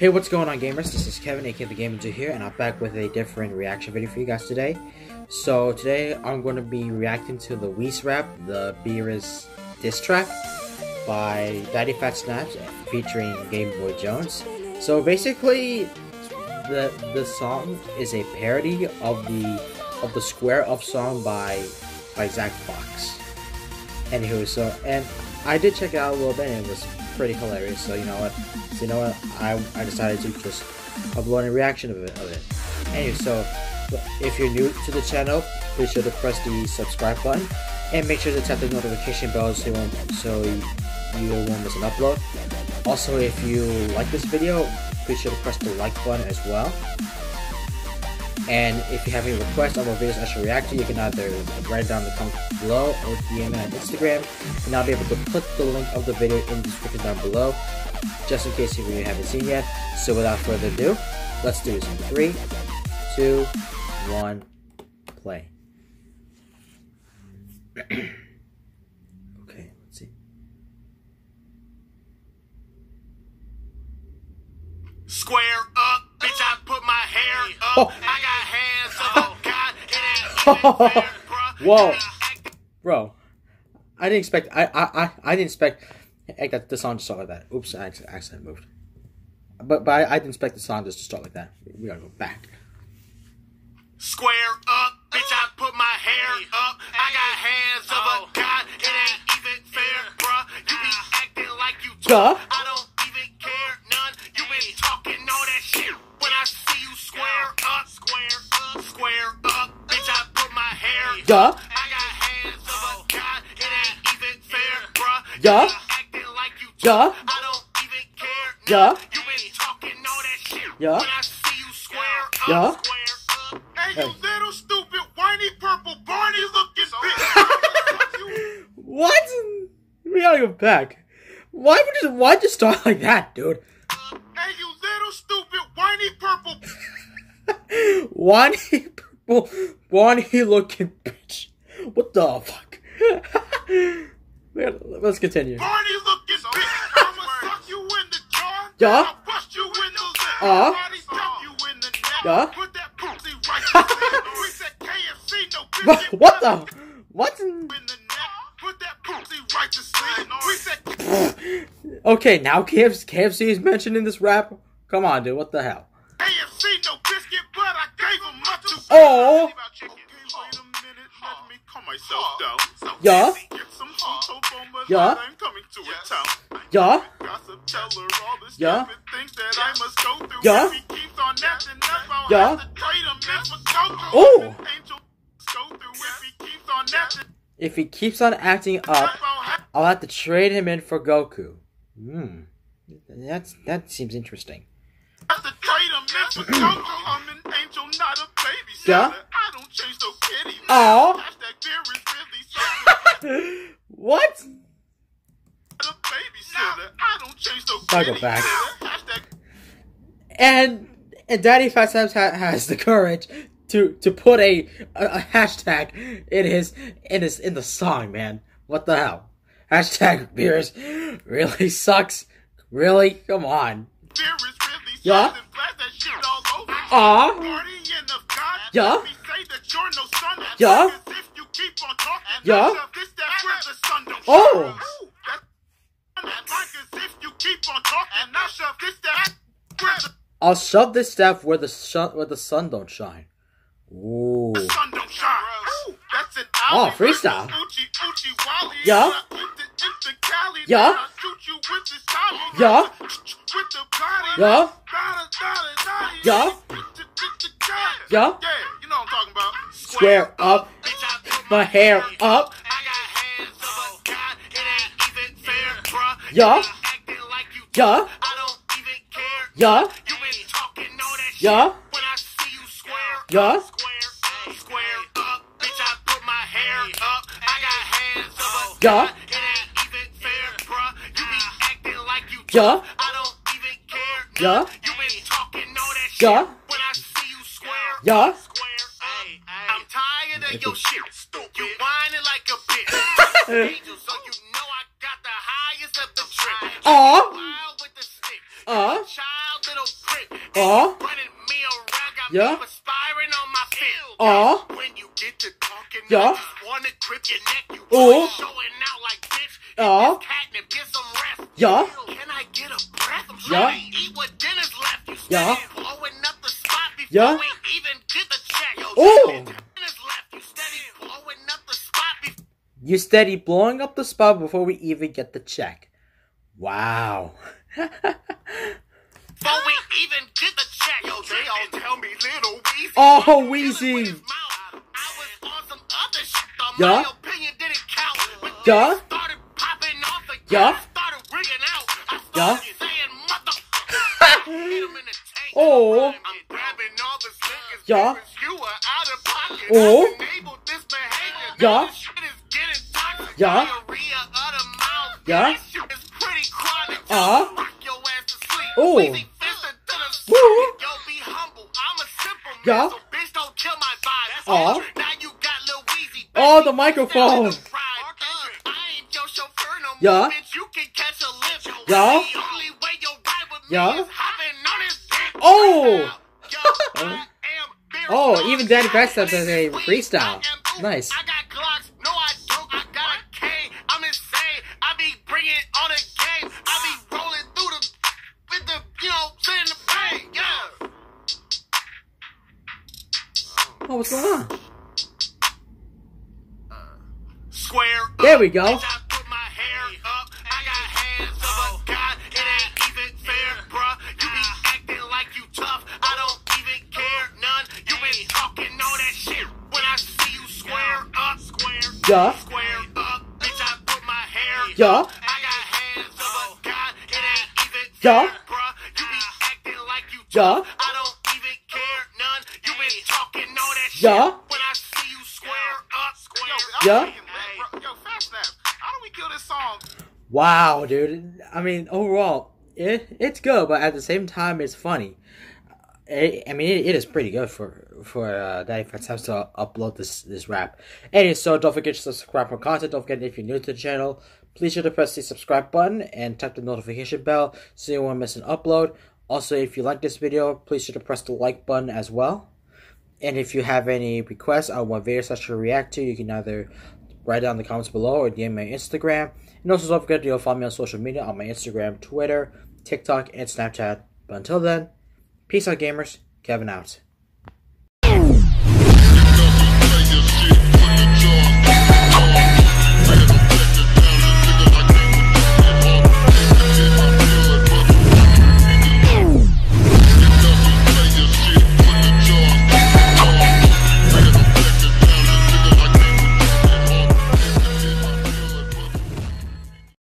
Hey, what's going on, gamers? This is Kevin, aka the Gamer Dude here, and I'm back with a different reaction video for you guys today. So today I'm going to be reacting to the Whis rap, the Beerus diss track by Daddy Phat Snaps featuring Gameboy Jones. So basically, the the song is a parody of the of the Square Up song by by Zack Fox. Anywho, so and I did check it out a little bit and it was pretty hilarious. So you know what? So you know what? I, I decided to just upload a reaction of it. Of it. Anyway, so if you're new to the channel, be sure to press the subscribe button and make sure to tap the notification bell so you won't so you, you won't miss an upload. Also, if you like this video, be sure to press the like button as well. And if you have any requests on what videos I should react to, you can either write it down in the comments below or DM me on Instagram, and I'll be able to put the link of the video in the description down below, just in case you haven't seen yet. So without further ado, let's do this in three, two, one, play. okay, let's see. Square up, bitch. I put my hair up. Oh. I got hands up. Oh God, it ain't fair. Whoa. Bro, I didn't expect. I I I, I didn't expect like, that the song to start like that. Oops, I acc- accidentally moved. But but I, I didn't expect the song just to start like that. We gotta go back. Square up, bitch. I put my hair up. I got hands of a oh. God, it ain't even fair, bruh. You be acting like you Duh. tough. You square Yeah. Duh. square up. Hey, Hey. you little stupid whiny purple Barney looking bitch. What? We gotta go back. Why would you why just start like that, dude? hey, you little stupid whiny purple. Whiny purple, whiny looking bitch. What the fuck? Man, Let's continue. Barney looking bitch. I'ma suck you in the jaw. Yeah. I'll bust you in the lip. Uh. Body you in the neck. Yeah. Put that pussy right to sleep. We said KFC, no What, what the? What? In the neck. Put that pussy right to sleep. We said Okay, now KFC, KFC is mentioned in this rap. Come on, dude. What the hell? Down. Yeah. Get some food, Yeah. I'm coming to a town. Yeah. Gossip, tell her all the Yeah. stupid things that I must go through. Yeah. If he keeps on acting up, I'll Yeah. have to trade him in for Goku. Oh. Angel go through if he keeps on acting If he keeps on acting up, up, I'll have I'll have to trade him in for Goku. Hmm. That's that seems interesting. Really something. what? a babysitter. I don't change no I'll go kitty. back. Hashtag And and Daddy Phat Snaps ha- has the courage to to put a, a, a hashtag in his in his in the song, man. What the hell? Hashtag Beerus really sucks. Really? Come on. dear is really Yeah. something. Blast that shit. Aw. Party in the God. Yeah. Let me say that you're no son. Yeah. Because if you keep on talking, Yeah. that's a- this that where the sun don't Oh. shine. Ooh, that's- Like as if you keep on talking, I shove this that where the I'll shove this staff where the sun where the sun don't shine. Ooh. sun don't shine. That's an Oh, freestyle. versus Uchi, Uchi, Wally. Yeah. I put the infant Cali, Yeah. then I shoot you with this Tommy. Yeah. With the body. Yeah. Yeah. Yeah. Square up. My hair up. Yeah. Yeah. tough. I don't even care. Yeah. Yeah. When I see you square Yeah. Yeah. Yeah. tough. I don't even care. Yeah. Yeah. When I see you square Yeah. up, square up. I'm of your shit. Stupid. You whining like a bitch. Angel, so you know I got the highest of the. Aw. Uh? Wild with the stick. Uh? Aw. Child, little Aw. Uh? Running me around, got Yeah. me perspiring on my field. Aw. When you get to talking, Yeah. I just wanna grip your neck. You Oh. showing out like bitch. Aw. Catnip, get some rest. Yeah. Can I get a breath? I'm Yeah. trying to eat what dinner's left. You Yeah. blowing up the spot before Yeah. we even get the check. Yo, Oh. You steady blowing up the spot before we even get the check. Wow. Before we even get the check, yo, they all tell me little Weezy. Oh, Dealing Weezy. his mouth. I was on some other shit. though. Yeah? My opinion didn't count. When Yeah? started popping off again, Yeah? I started rigging out. I Yeah? started saying mother. Hit 'em in the oh. tank. Oh. I'm grabbing all the slickest Yeah? papers. You were out of pocket. Oh. I enabled this behavior. Yeah? Yeah? Diarrhea of. Yeah? That shit is pretty chronic. Rock your ass to sleep. Weezy fisted to the Woo. socket. Yo, be humble. I'm a simple man, Yeah? so bitch don't kill my vibe. All. Now you got Lil Weezy. Oh, the microphone. That's the pride. Uh, I ain't your chauffeur no more, Yeah? bitch. You can catch a lift. Yeah? The only way you'll ride with me Yeah? is hopping on his dick. Oh. Yo, I am very Oh, even Daddy Backstab does a Sweet. freestyle. I am. Nice. Shit. When I see you square up, square, Yeah? square up. Bitch, I put my hair Yeah? up. I got hands of a god. It ain't even Yeah? fair, bruh. You be acting like you Yeah? Yeah? When I see you square up, square Yeah? Yo, Phat Snaps, how do we kill this song? Wow, dude. I mean, overall, it it's good, but at the same time, it's funny. It, I mean, it, it is pretty good for for uh, Daddy Fat Times to upload this this rap. Anyway, so don't forget to subscribe for content. Don't forget if you're new to the channel, please sure to press the subscribe button and tap the notification bell so you won't miss an upload. Also, if you like this video, please sure to press the like button as well. And if you have any requests on what videos I should react to, you can either write down in the comments below or DM my Instagram. And also don't forget to follow me on social media on my Instagram, Twitter, TikTok, and Snapchat. But until then, peace out gamers, Kevin out.